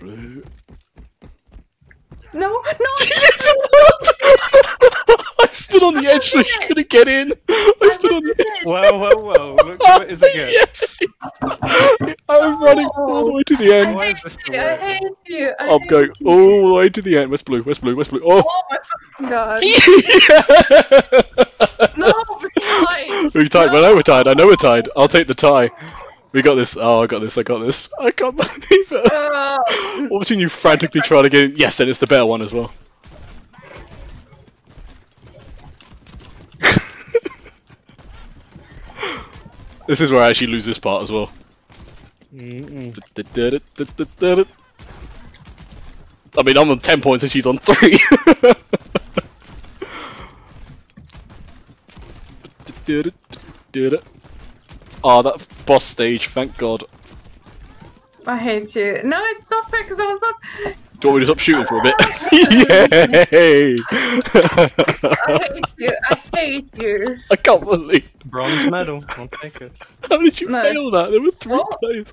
blue. No, no. yes, I stood on the edge so she couldn't get in. I stood on the edge. Whoa, whoa, whoa! Look at it is again. Yeah. I'm running all the way to the end. Why is this the I hate you. I I'm hate going you. all the way to the end. Where's blue? Where's blue? Where's blue? Oh! Oh my fucking god. yeah! No, we're tied. We're tied. I know we're tied. I know we're tied. I'll take the tie. We got this. Oh, I got this. I got this. I can't believe it. Uh, Watching you frantically try to get. Yes, and it's the better one as well. this is where I actually lose this part as well. Mm-mm. I mean, I'm on 10 points and she's on 3. Oh, that boss stage, thank god. I hate you. No, it's not fair because I was not. Do you want me to stop shooting for a bit? Yay! I hate you. I hate you. I can't believe. Bronze medal. I'll take it. How did you No. fail that? There was three What? players.